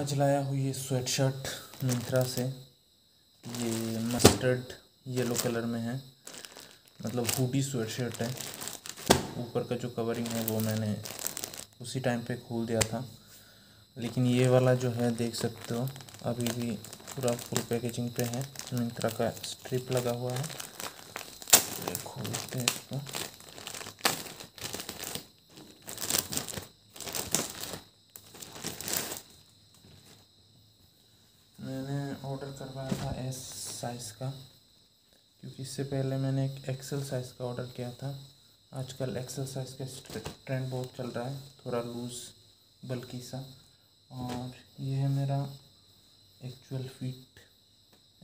आज लाया हूँ ये स्वेट शर्ट मिंत्रा से। ये मस्टर्ड येलो कलर में है। मतलब हुडी स्वेट शर्ट है। ऊपर का जो कवरिंग है वो मैंने उसी टाइम पे खोल दिया था। लेकिन ये वाला जो है, देख सकते हो, अभी भी पूरा फुल पैकेजिंग पे है। मिंत्रा का स्ट्रिप लगा हुआ है। खोलते हैं इसको। ऑर्डर करवाया था एस साइज़ का, क्योंकि इससे पहले मैंने एक एक्सेल साइज़ का ऑर्डर किया था। आजकल एक्सेल साइज़ का ट्रेंड बहुत चल रहा है, थोड़ा लूज़ बल्कि सा। और ये है मेरा actual fit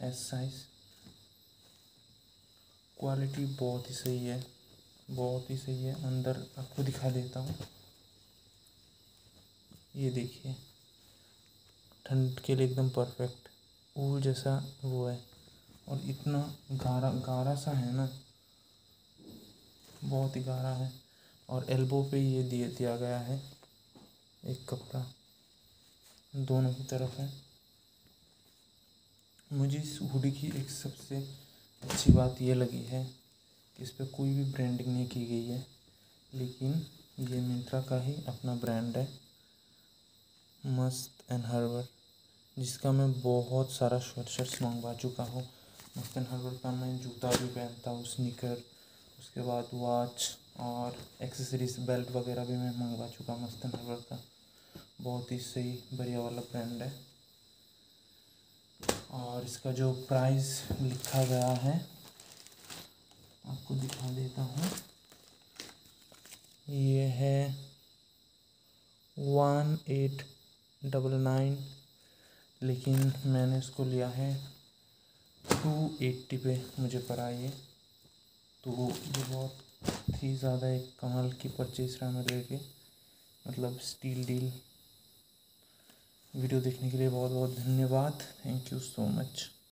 as size quality बहुत ही सही है, बहुत ही सही है। अंदर आपको दिखा देता हूँ। ये देखिए, ठंड के लिए एकदम परफेक्ट ऊल जैसा वो है। और इतना गाढ़ा गाढ़ा सा है ना, बहुत ही गाढ़ा है। और एल्बो पे ये दिए, दिया गया है एक कपड़ा। दोनों की तरफ़ है। मुझे इस हुडी की एक सबसे अच्छी बात ये लगी है कि इस पर कोई भी ब्रांडिंग नहीं की गई है। लेकिन ये मिंत्रा का ही अपना ब्रांड है। मस्त एंड हर्बर जिसका मैं बहुत सारा स्वेट शर्ट्स मंगवा चुका हूँ। मस्तन हर्बल का मैं जूता भी पहनता हूँ स्नीकर उसके बाद वॉच और एक्सेसरीज बेल्ट वगैरह भी मैं मंगवा चुका हूँ मस्तन हर्बल का। बहुत ही सही, बढ़िया वाला ब्रांड है। और इसका जो प्राइस लिखा गया है, आपको दिखा देता हूँ। ये है वन एट डबल नाइन लेकिन मैंने इसको लिया है टू एट्टी पे मुझे पड़ा ये। तो ये बहुत ही ज़्यादा एक कमाल की परचेज रहा मेरे लिए मतलब स्टील डील वीडियो देखने के लिए बहुत बहुत धन्यवाद। Thank you so much